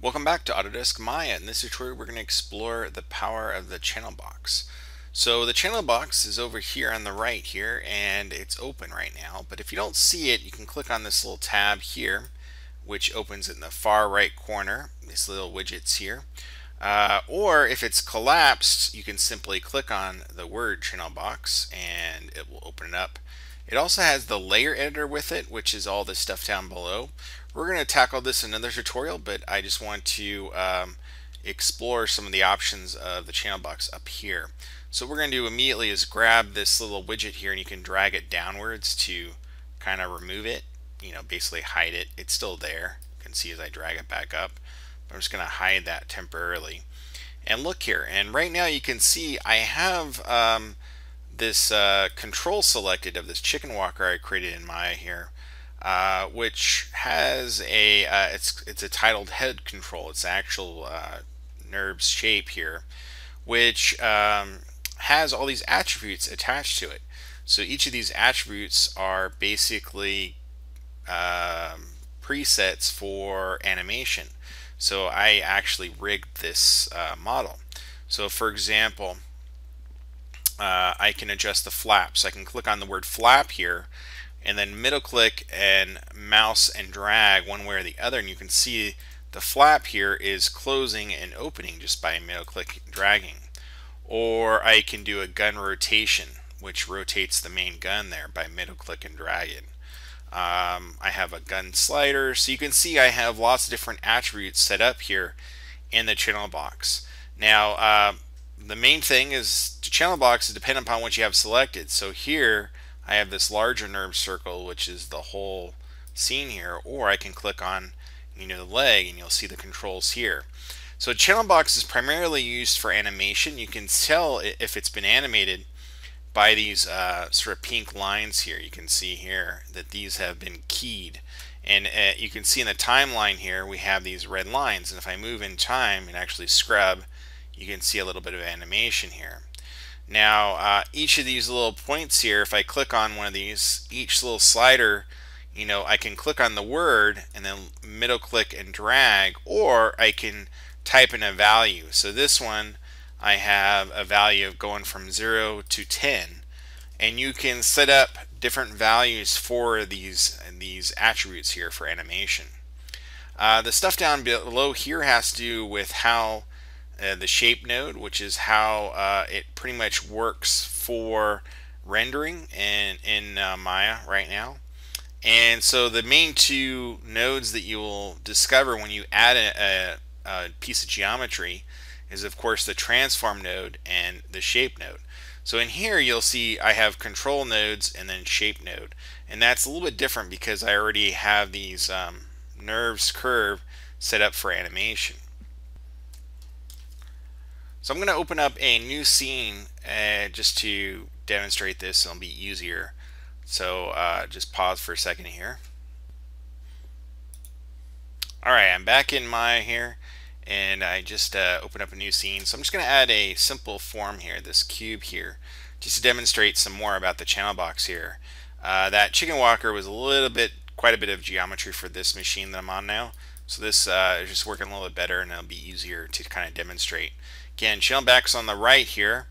Welcome back to Autodesk Maya. In this tutorial we're going to explore the power of the channel box. So the channel box is over here on the right here and it's open right now but if you don't see it you can click on this little tab here which opens in the far right corner these little widgets here uh, or if it's collapsed you can simply click on the word channel box and it will open it up. It also has the layer editor with it which is all this stuff down below. We're going to tackle this in another tutorial, but I just want to um, explore some of the options of the channel box up here. So what we're going to do immediately is grab this little widget here and you can drag it downwards to kind of remove it, you know, basically hide it. It's still there. You can see as I drag it back up. I'm just going to hide that temporarily. And look here, and right now you can see I have um, this uh, control selected of this chicken walker I created in Maya here. Uh, which has a uh, it's it's a titled head control. It's actual uh, NURBS shape here, which um, has all these attributes attached to it. So each of these attributes are basically um, presets for animation. So I actually rigged this uh, model. So for example, uh, I can adjust the flaps. I can click on the word flap here and then middle click and mouse and drag one way or the other and you can see the flap here is closing and opening just by middle click dragging. Or I can do a gun rotation which rotates the main gun there by middle click and dragging um, I have a gun slider. So you can see I have lots of different attributes set up here in the channel box. Now uh, the main thing is the channel box is dependent upon what you have selected so here I have this larger NURB circle, which is the whole scene here, or I can click on you know the leg and you'll see the controls here. So channel box is primarily used for animation. You can tell if it's been animated by these uh, sort of pink lines here. You can see here that these have been keyed. And uh, you can see in the timeline here we have these red lines. And if I move in time and actually scrub, you can see a little bit of animation here. Now, uh, each of these little points here, if I click on one of these, each little slider, you know, I can click on the word and then middle click and drag, or I can type in a value. So this one, I have a value of going from 0 to 10. And you can set up different values for these, these attributes here for animation. Uh, the stuff down below here has to do with how uh, the shape node, which is how uh, it pretty much works for rendering in, in uh, Maya right now. And so the main two nodes that you will discover when you add a, a, a piece of geometry is of course the transform node and the shape node. So in here you'll see I have control nodes and then shape node. And that's a little bit different because I already have these um, NURBS curve set up for animation. So I'm going to open up a new scene uh, just to demonstrate this. It'll be easier. So uh, just pause for a second here. Alright, I'm back in Maya here and I just uh, opened up a new scene. So I'm just going to add a simple form here, this cube here, just to demonstrate some more about the channel box here. Uh, that chicken walker was a little bit, quite a bit of geometry for this machine that I'm on now. So this uh, is just working a little bit better and it'll be easier to kind of demonstrate. Again, channel box on the right here.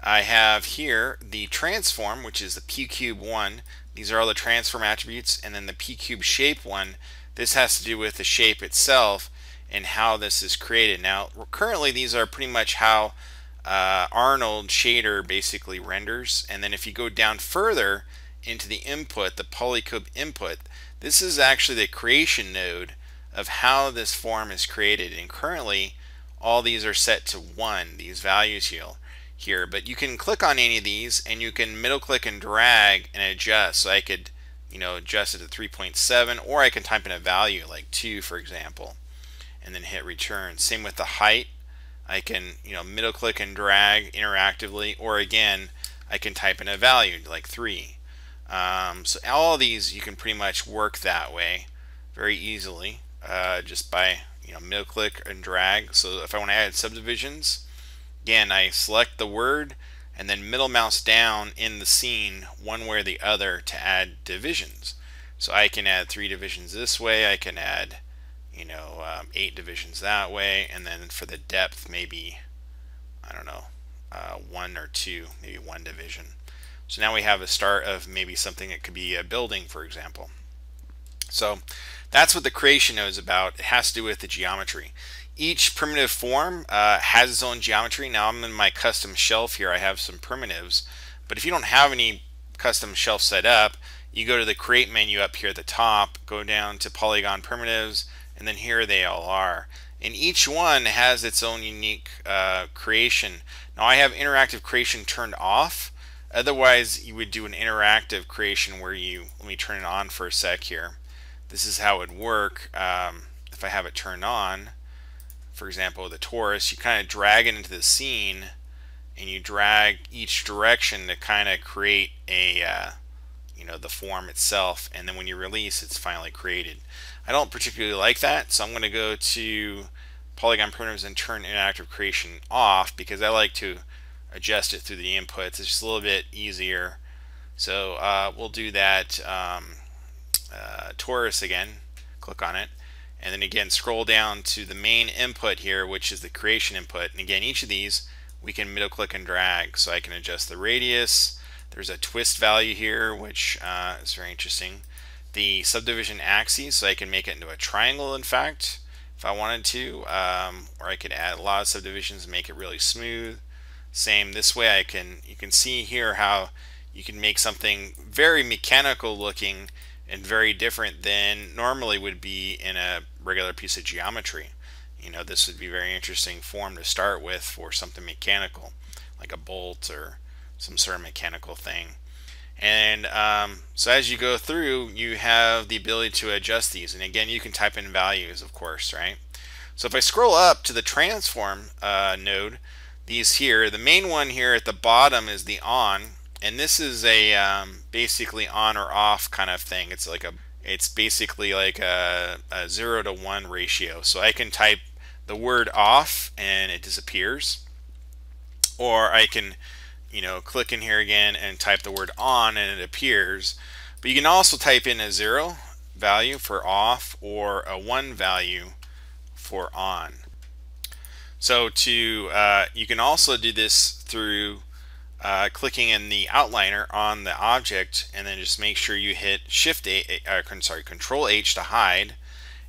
I have here the transform, which is the p-cube one. These are all the transform attributes. And then the p-cube shape one, this has to do with the shape itself and how this is created. Now, currently these are pretty much how uh, Arnold shader basically renders. And then if you go down further into the input, the polycube input, this is actually the creation node of how this form is created. And currently, all these are set to 1, these values here, here. But you can click on any of these and you can middle click and drag and adjust. So I could, you know, adjust it to 3.7 or I can type in a value like 2, for example, and then hit return. Same with the height. I can, you know, middle click and drag interactively or again, I can type in a value like 3. Um, so all these you can pretty much work that way very easily uh, just by you know middle click and drag so if I want to add subdivisions again I select the word and then middle mouse down in the scene one way or the other to add divisions so I can add three divisions this way I can add you know um, eight divisions that way, and then for the depth, maybe, I don't know, uh, one or two, maybe one division. So now we have a start of maybe something that could be a building, for example. So that's what the creation is about. It has to do with the geometry. Each primitive form uh, has its own geometry. Now I'm in my custom shelf here. I have some primitives. But if you don't have any custom shelf set up, you go to the create menu up here at the top, go down to polygon primitives, and then here they all are. And each one has its own unique uh, creation. Now I have interactive creation turned off. Otherwise, you would do an interactive creation where you, let me turn it on for a sec here. This is how it would work um, if I have it turned on. For example, the torus, you kind of drag it into the scene and you drag each direction to kind of create a, uh, you know, the form itself. And then when you release, it's finally created. I don't particularly like that, so I'm going to go to polygon primitives and turn interactive creation off because I like to adjust it through the inputs. It's just a little bit easier. So uh, we'll do that um, uh, torus again. Click on it. And then again, scroll down to the main input here, which is the creation input. And again, each of these we can middle click and drag. So I can adjust the radius. There's a twist value here, which uh, is very interesting. The subdivision axis, so I can make it into a triangle, in fact, if I wanted to. Um, or I could add a lot of subdivisions and make it really smooth. Same this way, I can you can see here how you can make something very mechanical looking and very different than normally would be in a regular piece of geometry. You know, this would be very interesting form to start with for something mechanical, like a bolt or some sort of mechanical thing. And um, so as you go through, you have the ability to adjust these. And again, you can type in values, of course, right? So if I scroll up to the transform uh, node, these here, the main one here at the bottom is the on, and this is a um, basically on or off kind of thing. It's like a, it's basically like a, a zero to one ratio. So I can type the word off and it disappears, or I can, you know, click in here again and type the word on and it appears. But you can also type in a zero value for off or a one value for on. So to uh, you can also do this through uh, clicking in the outliner on the object and then just make sure you hit shift A, uh, sorry control H to hide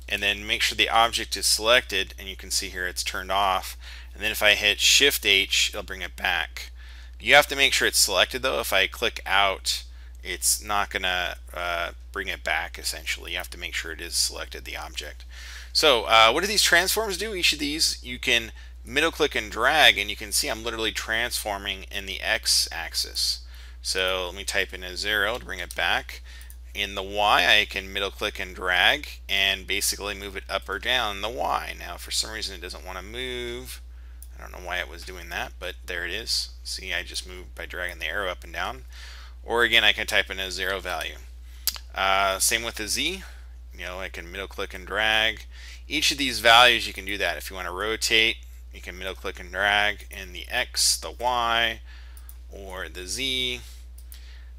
and then make sure the object is selected and you can see here it's turned off. And then if I hit shift H it'll bring it back. You have to make sure it's selected though. If I click out it's not gonna uh, bring it back essentially. You have to make sure it is selected the object. So uh, what do these transforms do? Each of these you can middle click and drag and you can see I'm literally transforming in the X axis. So let me type in a zero to bring it back. In the Y I can middle click and drag and basically move it up or down the Y. Now for some reason it doesn't want to move. I don't know why it was doing that but there it is. See I just moved by dragging the arrow up and down. Or again I can type in a zero value. Uh, same with the Z. You know I can middle click and drag. Each of these values you can do that if you want to rotate you can middle click and drag in the X, the Y, or the Z.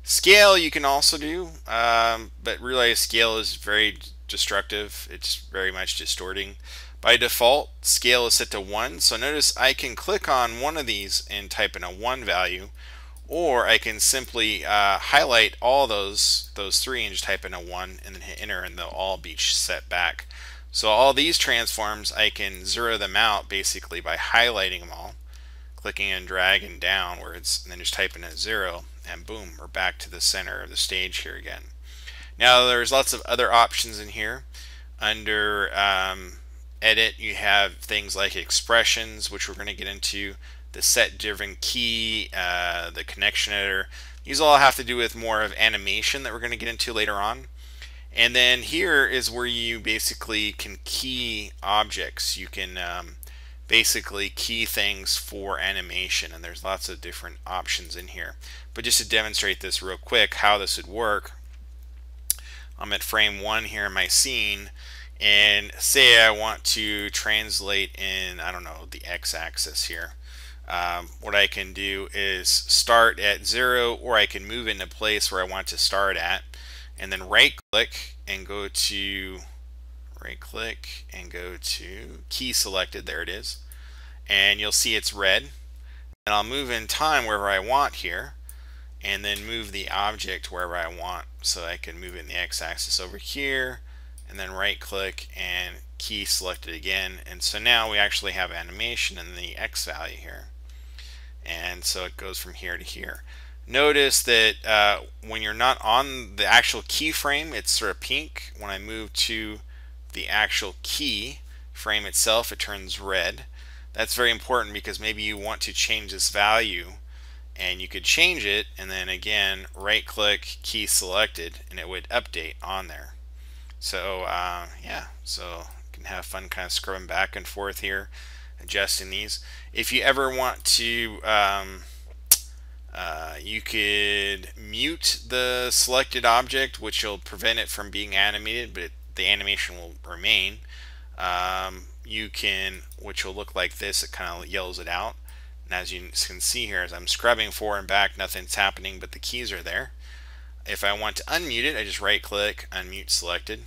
Scale you can also do, um, but realize scale is very destructive. It's very much distorting. By default, scale is set to 1. So notice I can click on one of these and type in a 1 value, or I can simply uh, highlight all those those three and just type in a 1 and then hit enter and they'll all be set back. So all these transforms, I can zero them out basically by highlighting them all, clicking and dragging downwards, and then just typing a zero, and boom, we're back to the center of the stage here again. Now there's lots of other options in here. Under um, edit, you have things like expressions, which we're going to get into, the set driven key, uh, the connection editor. These all have to do with more of animation that we're going to get into later on. And then here is where you basically can key objects. You can um, basically key things for animation and there's lots of different options in here. But just to demonstrate this real quick how this would work, I'm at frame one here in my scene and say I want to translate in, I don't know, the x-axis here. Um, what I can do is start at zero or I can move into place where I want to start at and then right click and go to right click and go to key selected, there it is. And you'll see it's red. And I'll move in time wherever I want here and then move the object wherever I want. So I can move it in the x-axis over here and then right click and key selected again. And so now we actually have animation in the x value here. And so it goes from here to here. Notice that uh, when you're not on the actual keyframe, it's sort of pink. When I move to the actual key frame itself, it turns red. That's very important because maybe you want to change this value and you could change it and then again right click key selected and it would update on there. So uh, yeah, so you can have fun kind of scrubbing back and forth here, adjusting these. If you ever want to um, uh, you could mute the selected object, which will prevent it from being animated, but it, the animation will remain. Um, you can, which will look like this, it kind of yells it out. And as you can see here, as I'm scrubbing forward and back, nothing's happening, but the keys are there. If I want to unmute it, I just right click, unmute selected.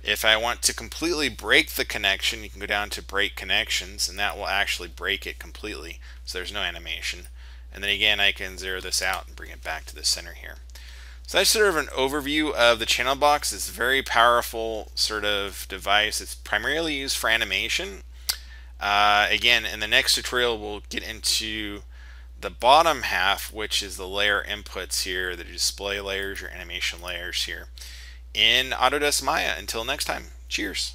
If I want to completely break the connection, you can go down to break connections, and that will actually break it completely, so there's no animation. And then again, I can zero this out and bring it back to the center here. So that's sort of an overview of the channel box. It's a very powerful sort of device. It's primarily used for animation. Uh, again, in the next tutorial, we'll get into the bottom half, which is the layer inputs here, the display layers, your animation layers here in Autodesk Maya. Until next time, cheers.